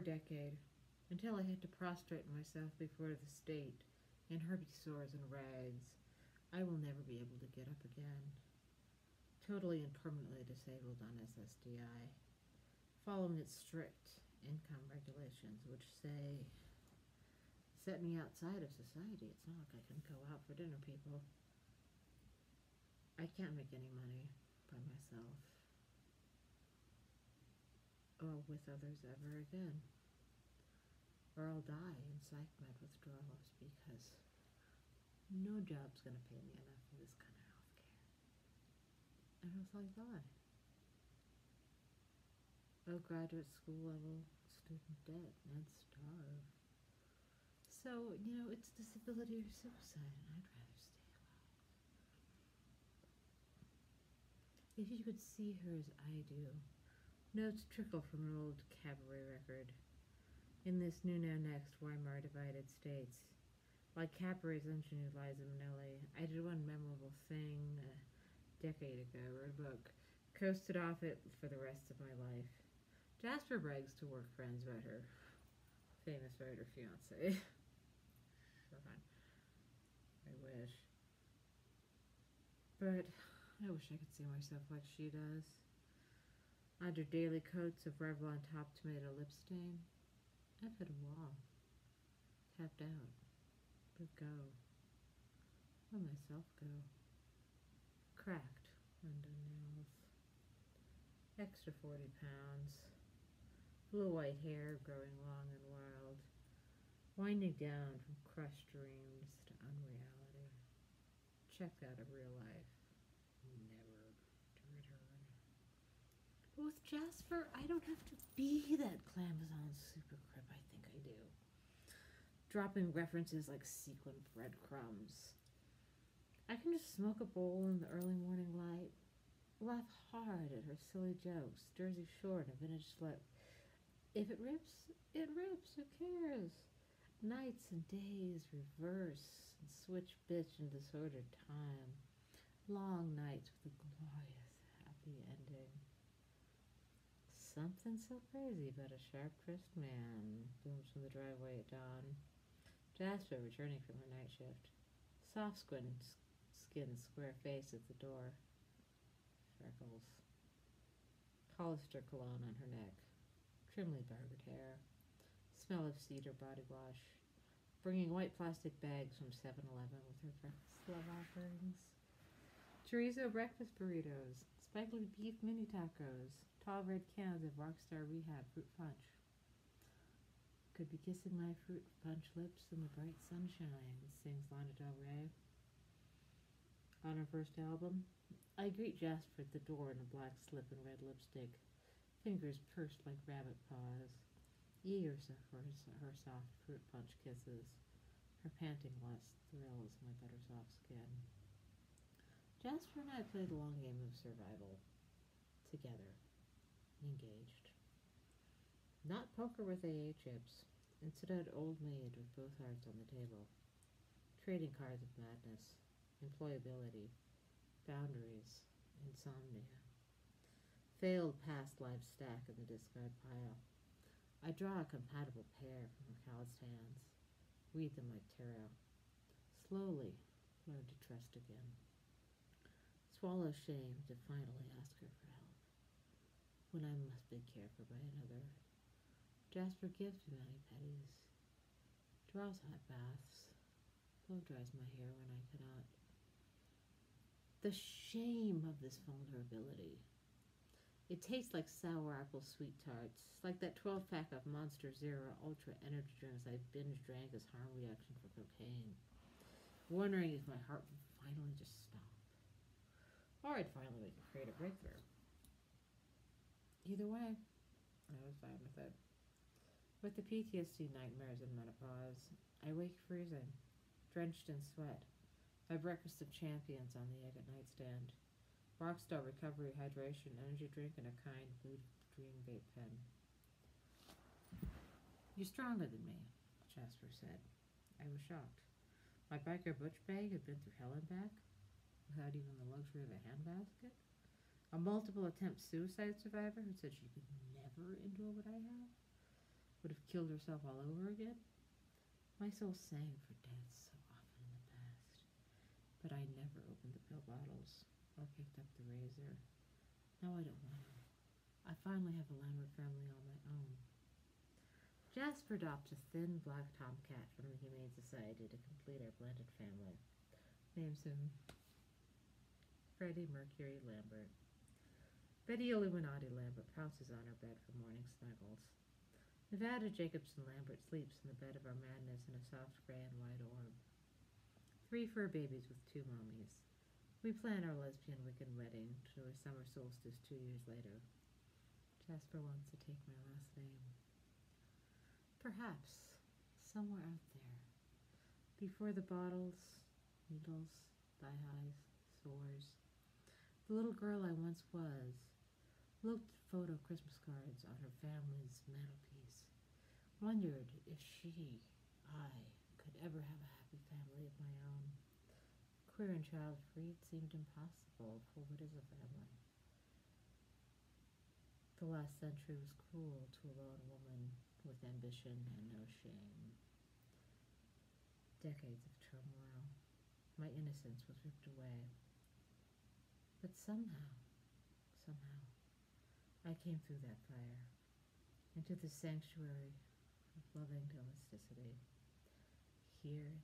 decade, until I had to prostrate myself before the state in herpes sores and rags. I will never be able to get up again. Totally and permanently disabled on SSDI, following its strict income regulations, which say set me outside of society. It's not like I can go out for dinner, people. I can't make any money by myself or with others ever again. Or I'll die in psych med withdrawals because no job's going to pay me enough for this kind of health care. And I was like, why? Oh, graduate school level student debt and starve. So, you know, it's disability or suicide, and I'd rather stay alive. If you could see her as I do, notes trickle from an old cabaret record. In this new now next Weimar divided states, like cabaret's ingenue Liza Minnelli, I did one memorable thing a decade ago, wrote a book, coasted off it for the rest of my life. Jasper brags to work friends about her famous writer fiance. I wish. But I wish I could see myself like she does. Under daily coats of Revlon top tomato lip stain, I've hit a wall. Tapped out. But go. Let myself go. Cracked undone nails. Extra 40 pounds. Blue white hair growing long and wild. Winding down from crushed dreams to unreality. Check out of real life. Never to return. But with Jasper, I don't have to be that Glamazon super crib I think I do. Dropping references like sequin breadcrumbs. I can just smoke a bowl in the early morning light, laugh hard at her silly jokes, Jersey Shore and a vintage slip. If it rips, it rips, who cares? Nights and days reverse and switch bitch in disordered time. Long nights with a glorious happy ending. Something so crazy about a sharp, crisp man booms from the driveway at dawn. Jasper returning from her night shift. Soft skin, skin, square face at the door. Freckles. Hollister cologne on her neck. Trimly barbered hair smell of cedar body wash, bringing white plastic bags from 7-Eleven with her breakfast love offerings. Chorizo breakfast burritos, spiky beef mini tacos, tall red cans of Rockstar Rehab fruit punch. Could be kissing my fruit punch lips in the bright sunshine, sings Lana Del Rey. On her first album, I greet Jasper at the door in a black slip and red lipstick, fingers pursed like rabbit paws years of her, her soft fruit punch kisses, her panting lust thrills my butter soft skin. Jasper and I played the long game of survival together, engaged. Not poker with AA chips, instead old maid with both hearts on the table. Trading cards of madness, employability, boundaries, insomnia. Failed past life stack in the discard pile I draw a compatible pair from her calloused hands, read them like tarot. Slowly, learn to trust again. Swallow shame to finally ask her for help. When I must be cared for by another, Jasper gives me mani-pedis, draws hot baths, blow dries my hair when I cannot. The shame of this vulnerability it tastes like sour apple SweeTarts, like that 12 pack of Monster Zero Ultra energy drinks I binge drank as harm reduction for cocaine. Wondering if my heart would finally just stop. Or I'd finally make a creative breakthrough. Either way, I was fine with it. With the PTSD nightmares and menopause, I wake freezing, drenched in sweat. My breakfast of champions on the egg at nightstand. Rockstar Recovery Hydration Energy Drink and a kind blue dream vape pen. You're stronger than me, Jasper said. I was shocked. My biker butch bag had been through hell and back without even the luxury of a handbasket. A multiple attempt suicide survivor who said she could never endure what I have. would have killed herself all over again? My soul sang for death so often in the past, but I never opened the pill bottles or picked up the razor. Now I don't want to. I finally have a Lambert family on my own. Jasper adopts a thin black tomcat from the Humane Society to complete our blended family. Names him Freddie Mercury Lambert. Betty Illuminati Lambert pounces on her bed for morning snuggles. Nevada Jacobson Lambert sleeps in the bed of our madness in a soft gray and white orb. Three fur babies with two mummies. We plan our lesbian Wiccan wedding to a summer solstice two years later. Jasper wants to take my last name. Perhaps, somewhere out there, before the bottles, needles, thigh highs, sores, the little girl I once was looked at photo Christmas cards on her family's mantelpiece, wondered if she, I, could ever have a happy family of my own. Queer and child free, seemed impossible, for what is a family? The last century was cruel to a lone woman with ambition and no shame. Decades of turmoil. My innocence was ripped away. But somehow, somehow, I came through that fire into the sanctuary of loving domesticity here